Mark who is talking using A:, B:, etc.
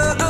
A: struggle